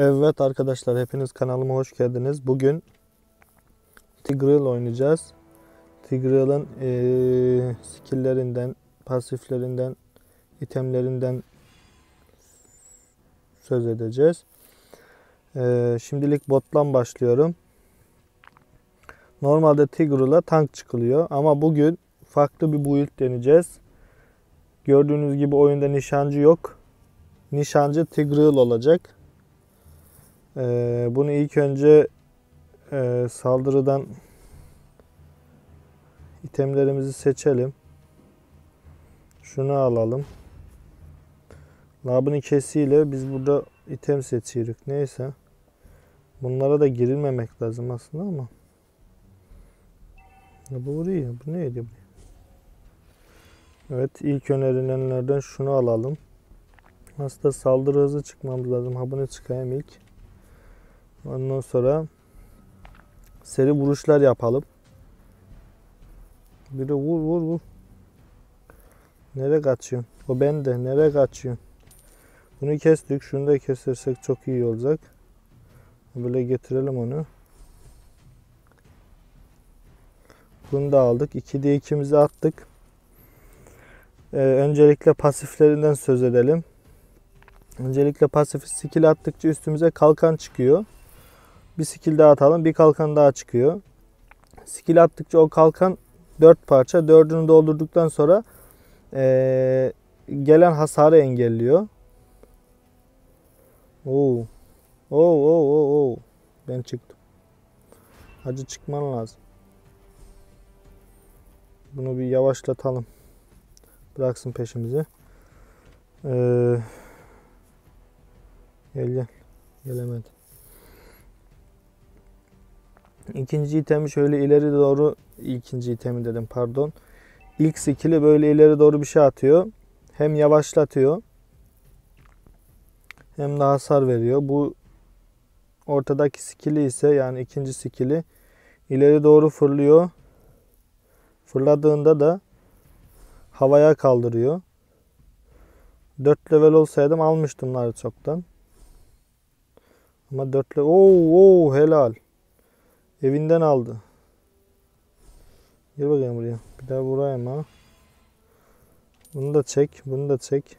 Evet arkadaşlar hepiniz kanalıma hoş geldiniz. Bugün Tigreal oynayacağız. Tigreal'ın eee skill'lerinden, pasiflerinden, itemlerinden söz edeceğiz. Eee, şimdilik bottan başlıyorum. Normalde Tigreal'a tank çıkılıyor ama bugün farklı bir build deneyeceğiz. Gördüğünüz gibi oyunda nişancı yok. Nişancı Tigreal olacak. Ee, bunu ilk önce e, saldırıdan itemlerimizi seçelim. Şunu alalım. Labın kesiyle biz burada item seçiyoruz. Neyse. Bunlara da girilmemek lazım aslında ama. Ya bu buraya. Bu neydi? Evet ilk önerilenlerden şunu alalım. Aslında saldırı hızı çıkmamız lazım. Ha bunu çıkayım ilk. Ondan sonra seri vuruşlar yapalım. Bir de vur vur vur. Nereye kaçıyorsun? O bende. Nereye kaçıyorsun? Bunu kestik. Şunu da kesersek çok iyi olacak. Böyle getirelim onu. Bunu da aldık. 2'de 2'mizi attık. Ee, öncelikle pasiflerinden söz edelim. Öncelikle pasif skill attıkça üstümüze kalkan çıkıyor. Bir skill daha atalım. Bir kalkan daha çıkıyor. Skill attıkça o kalkan 4 parça. 4'ünü doldurduktan sonra ee, gelen hasarı engelliyor. Oo. Oo oo oo oo. Ben çıktım. Hacı çıkman lazım. Bunu bir yavaşlatalım. Bıraksın peşimizi. Ee, gel gel. Gelemedi. İkinci itemi şöyle ileri doğru ikinci itemi dedim pardon. İlk skill'i böyle ileri doğru bir şey atıyor. Hem yavaşlatıyor. Hem de hasar veriyor. Bu ortadaki skill'i ise yani ikinci skill'i ileri doğru fırlıyor. Fırladığında da havaya kaldırıyor. 4 level olsaydım almıştım çoktan. Ama 4 level. Oo, oo helal. Evinden aldı. Gel bakayım buraya. Bir daha vurayım ha. Bunu da çek. Bunu da çek.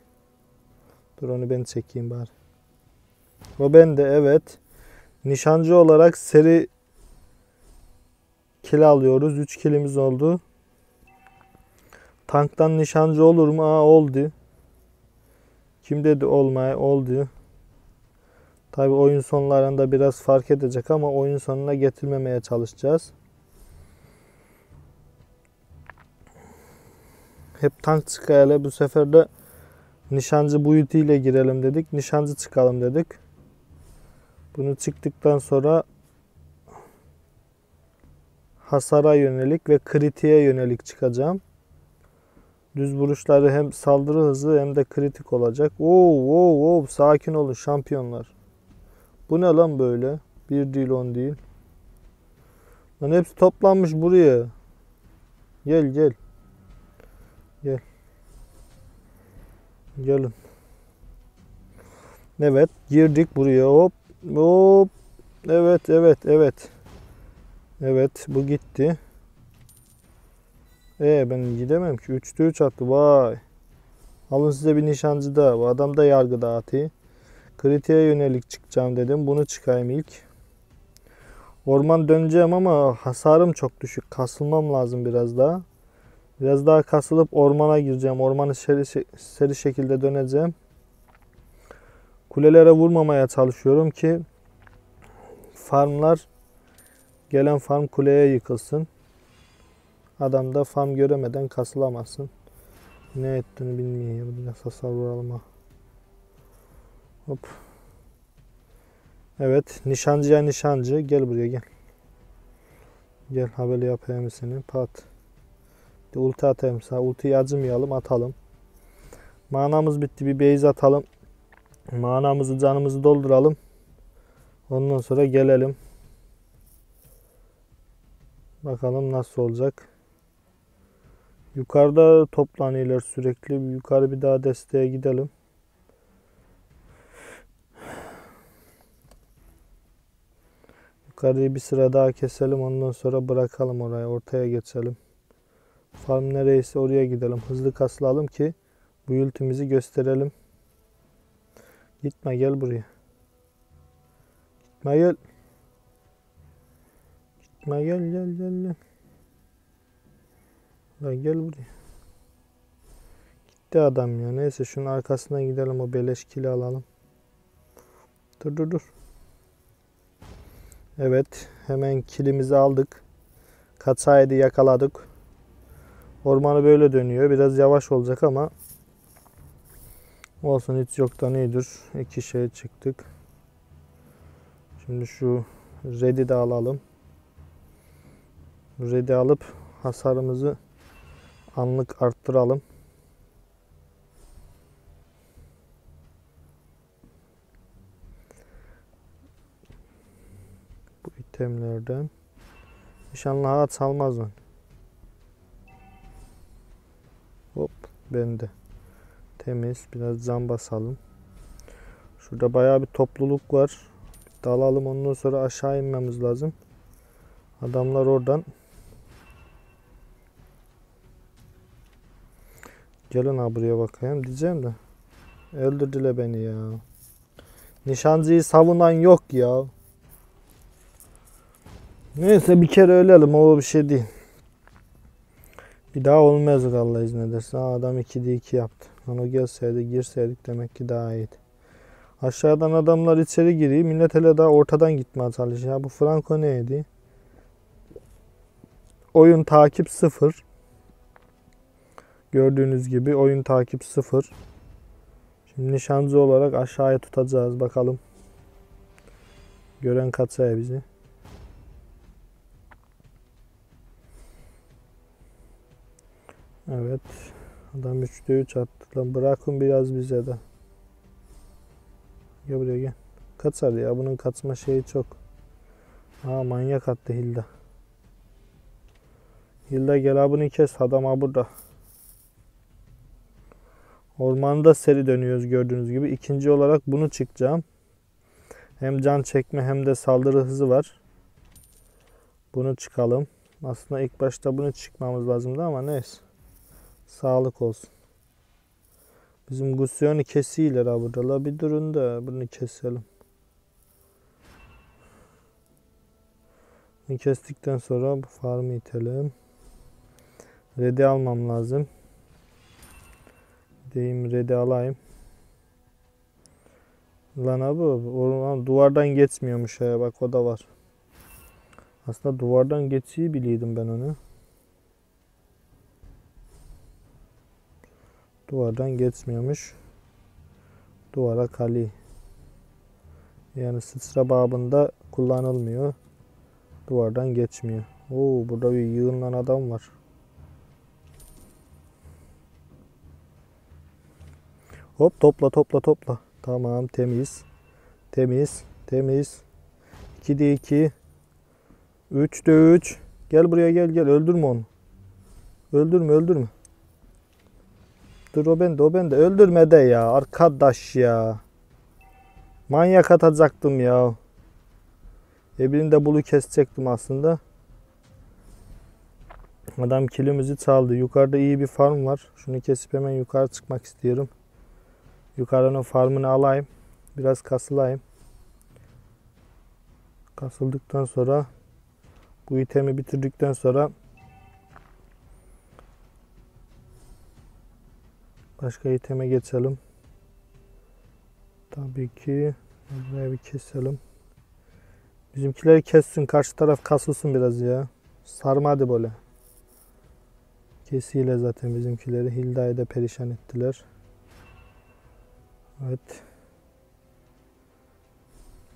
Dur onu ben çekeyim bari. O bende evet. Nişancı olarak seri kill alıyoruz. 3 kilimiz oldu. Tanktan nişancı olur mu? Aa oldu. Kim dedi olmaya? Oldu. Tabi oyun sonlarında biraz fark edecek ama oyun sonuna getirmemeye çalışacağız. Hep tank çıkayla bu sefer de nişancı boyutu ile girelim dedik. Nişancı çıkalım dedik. Bunu çıktıktan sonra hasara yönelik ve kritiğe yönelik çıkacağım. Düz vuruşları hem saldırı hızı hem de kritik olacak. Oo, oo, oo, sakin olun şampiyonlar. Bu ne lan böyle? Bir değil on değil. Lan hepsi toplanmış buraya. Gel gel. Gel. Gelin. Evet girdik buraya hop hop. Evet evet evet. Evet bu gitti. E ben gidemem ki. 3'te 3 attı. Vay. Alın size bir nişancı da. Bu adam da yargı dağıtıyor. Kritiğe yönelik çıkacağım dedim. Bunu çıkayım ilk. Orman döneceğim ama hasarım çok düşük. Kasılmam lazım biraz daha. Biraz daha kasılıp ormana gireceğim. Ormanı seri, seri şekilde döneceğim. Kulelere vurmamaya çalışıyorum ki farmlar gelen farm kuleye yıkılsın. Adam da farm göremeden kasılamasın. Ne ettiğini bilmiyor. Biraz hasar vuralım ha. Hop. Evet. Nişancıya nişancı. Gel buraya gel. Gel haberi yapayım seni. Pat. Bir ulti atayım sana. Ultiyi acımayalım. Atalım. Manamız bitti. Bir base atalım. Manamızı canımızı dolduralım. Ondan sonra gelelim. Bakalım nasıl olacak. Yukarıda toplanıyorlar sürekli. Yukarı bir daha desteğe gidelim. Yukarıyı bir sıra daha keselim ondan sonra bırakalım oraya ortaya geçelim. Farm nereyse oraya gidelim. Hızlı kasılalım ki bu ultimizi gösterelim. Gitme gel buraya. Gitme gel. Gitme gel gel gel gel. La gel buraya. Gitti adam ya. Neyse şunun arkasından gidelim o beleş kili alalım. Dur dur dur. Evet hemen kilimizi aldık. Katsaydı yakaladık. Ormanı böyle dönüyor. Biraz yavaş olacak ama olsun hiç yoktan iyidir. İki şey çıktık. Şimdi şu red'i de alalım. Red'i alıp hasarımızı anlık arttıralım. İtemlerden nişanlı ağaç salmaz mı? Hop bende. Temiz. Biraz cam basalım. Şurada bayağı bir topluluk var. Dalalım ondan sonra aşağı inmemiz lazım. Adamlar oradan Gelin ha buraya bakayım diyeceğim de. Öldürdüler beni ya. Nişancıyı savunan yok ya. Neyse bir kere ölelim o bir şey değil. Bir daha olmaz Allah izin ederse. Adam 2'de 2 yaptı. Onu gelseydi girseydik demek ki daha iyiydi. Aşağıdan adamlar içeri giriyor. Millet hele daha ortadan gitmeye çalışıyor. Ya bu Franco neydi? Oyun takip 0. Gördüğünüz gibi oyun takip 0. Şimdi nişancı olarak aşağıya tutacağız. Bakalım. Gören katsaya bizi. Evet. Adam 3'te 3 attı. Lan bırakın biraz bize de. Gel buraya gel. Kaçar ya. Bunun kaçma şeyi çok. Ha manyak attı Hilda. Hilda gel ha bunu kes. Adam ha burada. Ormanda seri dönüyoruz gördüğünüz gibi. İkinci olarak bunu çıkacağım. Hem can çekme hem de saldırı hızı var. Bunu çıkalım. Aslında ilk başta bunu çıkmamız lazımdı ama neyse. Sağlık olsun. Bizim Gusyon'u kesiyorlar ha burada. La bir durun da bunu keselim. Bunu kestikten sonra bu farmı itelim. Red'i almam lazım. Gideyim red'i alayım. Lan abi orman duvardan geçmiyormuş ya bak o da var. Aslında duvardan geçiyi biliyordum ben onu. Duvardan geçmiyormuş. Duvara kali. Yani sıçra babında kullanılmıyor. Duvardan geçmiyor. Oo burada bir yığınlan adam var. Hop topla topla topla. Tamam temiz. Temiz. Temiz. 2'de 2. 3'de 3. Gel buraya gel gel. Öldürme onu. Öldürme öldürme. Dur o bende o bende. Öldürme de ya. Arkadaş ya. Manyak atacaktım ya. Ebrini bulu kesecektim aslında. Adam kilimizi çaldı. Yukarıda iyi bir farm var. Şunu kesip hemen yukarı çıkmak istiyorum. Yukarının farmını alayım. Biraz kasılayım. Kasıldıktan sonra bu itemi bitirdikten sonra başka iteme geçelim. Tabii ki buraya bir keselim. Bizimkileri kessin. Karşı taraf kasılsın biraz ya. Sarma hadi böyle. Kesiyle zaten bizimkileri. Hilda'yı da perişan ettiler. Evet.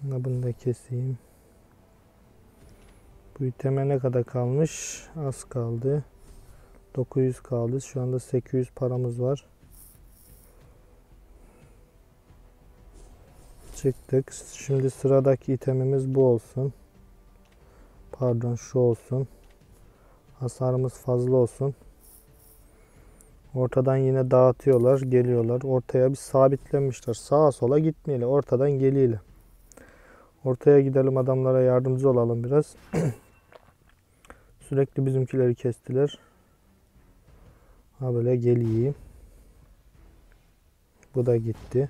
Bunu da keseyim. Bu iteme ne kadar kalmış? Az kaldı. 900 kaldı. Şu anda 800 paramız var. Çıktık. Şimdi sıradaki itemimiz bu olsun. Pardon şu olsun. Hasarımız fazla olsun. Ortadan yine dağıtıyorlar, geliyorlar. Ortaya bir sabitlenmişler. Sağa sola gitmeyle, ortadan geliyle. Ortaya gidelim adamlara yardımcı olalım biraz. Sürekli bizimkileri kestiler. Ha böyle geleyim. Bu da gitti.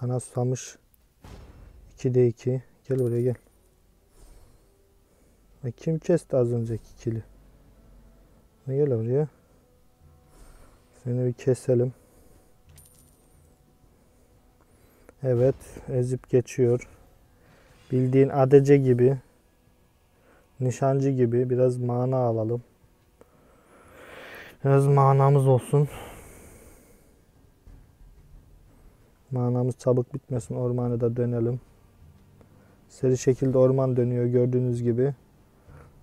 Kana susamış. 2'de 2. Gel buraya gel. Ha, Kim kesti az önceki ikili? Ha, Gel buraya. Seni bir keselim. Evet, ezip geçiyor. Bildiğin adece gibi, nişancı gibi biraz mana alalım. Biraz manamız olsun. Manamız çabuk bitmesin. Ormanı da dönelim. Seri şekilde orman dönüyor gördüğünüz gibi.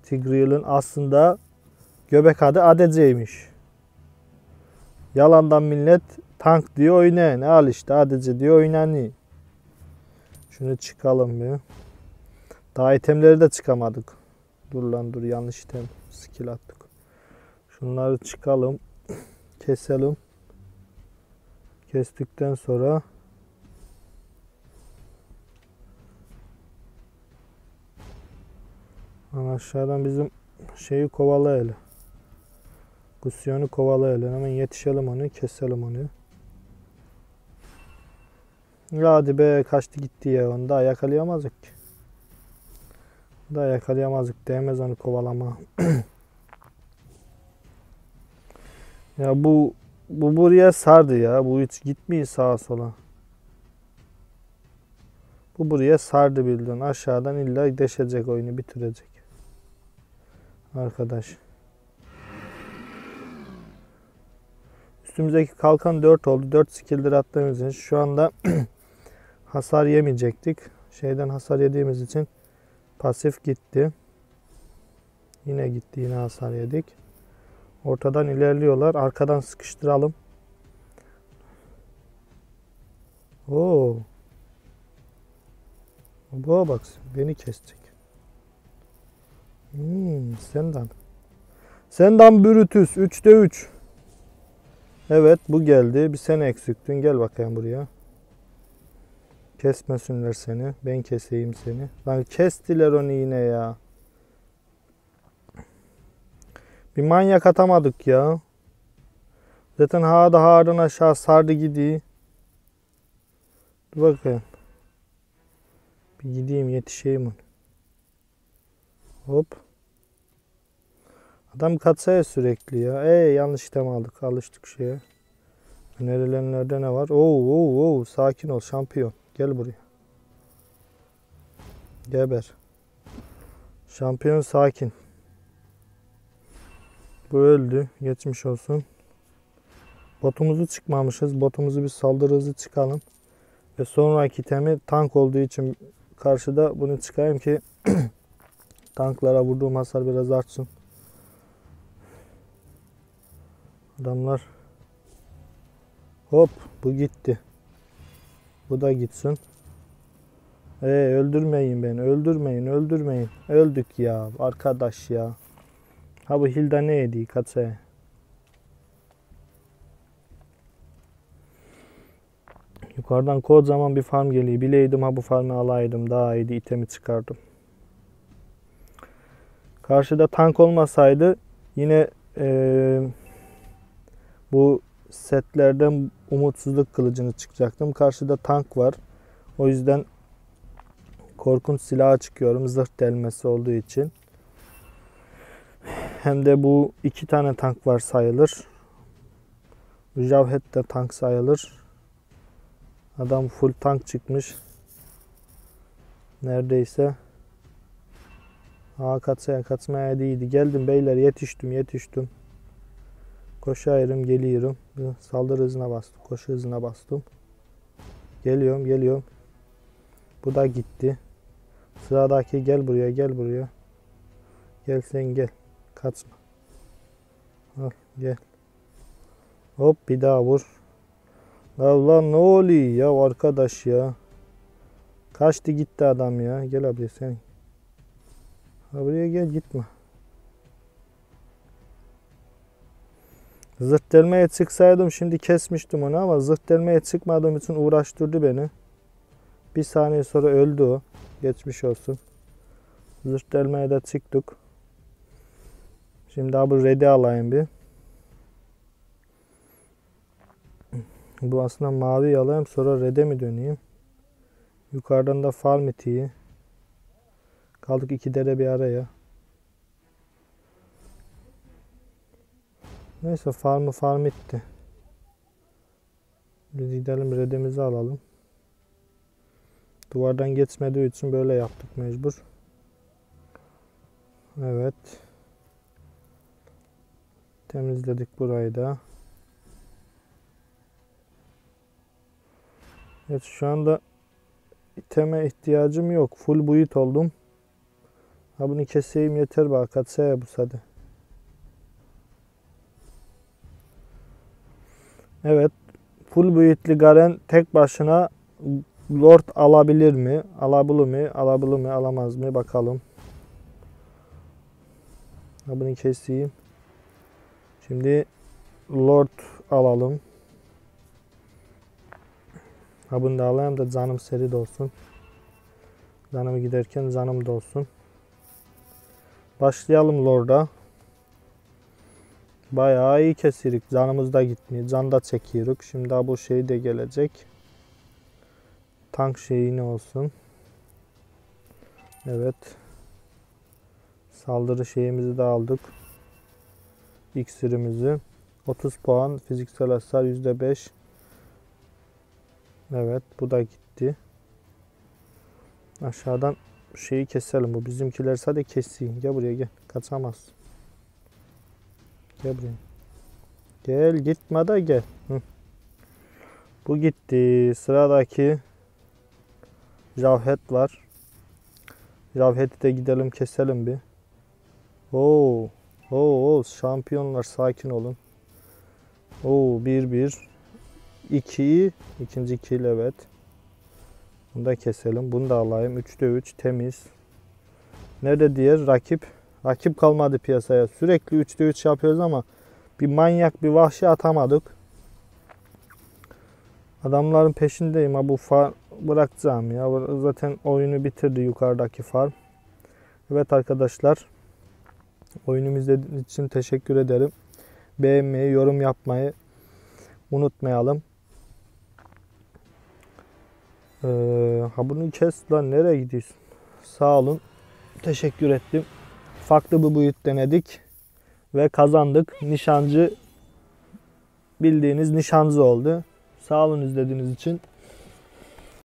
Tigreal'ın aslında göbek adı Adece'ymiş. Yalandan millet tank diyor oynayan. Al işte Adece diyor oynanıyor. Şunu çıkalım bir. Daha itemleri de çıkamadık. Dur lan dur yanlış item. Skill attık. Şunları çıkalım. Keselim. Kestikten sonra Lan aşağıdan bizim şeyi kovalayalım. Gusyon'u kovalayalım. Hemen yetişelim onu. Keselim onu. Ya hadi be kaçtı gitti ya. Onu daha yakalayamazdık ki. Daha yakalayamazdık. Değmez onu kovalama. ya bu bu buraya sardı ya. Bu hiç gitmiyor sağa sola. Bu buraya sardı bildiğin. Aşağıdan illa deşecek oyunu bitirecek. Arkadaş. Üstümüzdeki kalkan 4 oldu. 4 skill'dir attığımız için şu anda hasar yemeyecektik. Şeyden hasar yediğimiz için pasif gitti. Yine gitti. Yine hasar yedik. Ortadan ilerliyorlar. Arkadan sıkıştıralım. Oo. Bu bak beni kesecek. Hmm, senden. Senden Brutus 3'te 3. Evet bu geldi. Bir sen eksiktin. Gel bakayım buraya. Kesmesinler seni. Ben keseyim seni. Lan kestiler onu yine ya. Bir manyak atamadık ya. Zaten ha da harın aşağı sardı gidiyor. Dur bakayım. Bir gideyim yetişeyim onu. Hop. Adam katsaya sürekli ya. E yanlış item aldık. Alıştık şeye. Önerilenlerde ne var? Oo, oo, oo. Sakin ol şampiyon. Gel buraya. Geber. Şampiyon sakin. Bu öldü. Geçmiş olsun. Botumuzu çıkmamışız. Botumuzu bir saldırı hızı çıkalım. Ve sonraki itemi tank olduğu için karşıda bunu çıkayım ki tanklara vurduğum hasar biraz artsın. Adamlar hop bu gitti. Bu da gitsin. Ee, öldürmeyin beni. Öldürmeyin. Öldürmeyin. Öldük ya. Arkadaş ya. Ha bu Hilda ne yedi? Katse. Yukarıdan kocaman bir farm geliyor. Bileydim ha bu farmı alaydım. Daha iyiydi. itemi çıkardım. Karşıda tank olmasaydı yine eee bu setlerden umutsuzluk kılıcını çıkacaktım. Karşıda tank var. O yüzden korkunç silaha çıkıyorum. Zırh delmesi olduğu için. Hem de bu iki tane tank var sayılır. Javhet de tank sayılır. Adam full tank çıkmış. Neredeyse. Aa katsaya katsmaya değildi. Geldim beyler yetiştim yetiştim. Koşuyorum geliyorum. Saldırı hızına bastım. Koşu hızına bastım. Geliyorum geliyorum. Bu da gitti. Sıradaki gel buraya gel buraya. Gel sen gel. Kaçma. Al gel. Hop bir daha vur. Ya lan ne oluyor ya arkadaş ya. Kaçtı gitti adam ya. Gel abi sen. Ha buraya gel gitme. Zırt delmeye çıksaydım şimdi kesmiştim onu ama zırt delmeye çıkmadığım için uğraştırdı beni. Bir saniye sonra öldü o. Geçmiş olsun. Zırh delmeye de çıktık. Şimdi abi red'i alayım bir. Bu aslında mavi alayım sonra red'e mi döneyim? Yukarıdan da farm itiyi. Kaldık iki dere bir araya. Neyse farmı farm itti. Biz gidelim redimizi alalım. Duvardan geçmediği için böyle yaptık mecbur. Evet. Temizledik burayı da. Evet şu anda iteme ihtiyacım yok. Full buit oldum. Ha bunu keseyim yeter bak. Katsaya bu hadi. Evet. Full buitli Garen tek başına Lord alabilir mi? Alabilir mi? Alabilir mi? Alamaz mı? Bakalım. Ha bunu keseyim. Şimdi Lord alalım. Ha bunu da alayım da canım seri de olsun. Canım giderken canım da olsun. Başlayalım Lord'a. Bayağı iyi kesirik. Canımız da gitmiyor. Can da çekiyoruz. Şimdi daha bu şey de gelecek. Tank şeyi ne olsun. Evet. Saldırı şeyimizi de aldık. İksirimizi. 30 puan. Fiziksel hasar %5. Evet. Bu da gitti. Aşağıdan şeyi keselim. Bu bizimkiler sadece keseyim. Gel buraya gel. Kaçamaz. Gel buraya. Gel gitme de gel. Hı. Bu gitti. Sıradaki Javhet var. Javhet'i de gidelim keselim bir. Oo. Oo, şampiyonlar sakin olun. Oo 1-1. 2 ikinci kill evet. Bunu da keselim. Bunu da alayım. 3'te 3 temiz. Nerede diğer rakip? Rakip kalmadı piyasaya. Sürekli 3'te 3 yapıyoruz ama bir manyak bir vahşi atamadık. Adamların peşindeyim. Ha bu far bırakacağım ya. Zaten oyunu bitirdi yukarıdaki farm. Evet arkadaşlar. Oyunumu izlediğiniz için teşekkür ederim. Beğenmeyi, yorum yapmayı unutmayalım. Ee, ha bunu kes lan nereye gidiyorsun? Sağ olun. Teşekkür ettim. Farklı bir boyut denedik ve kazandık. Nişancı bildiğiniz nişancı oldu. Sağ olun izlediğiniz için.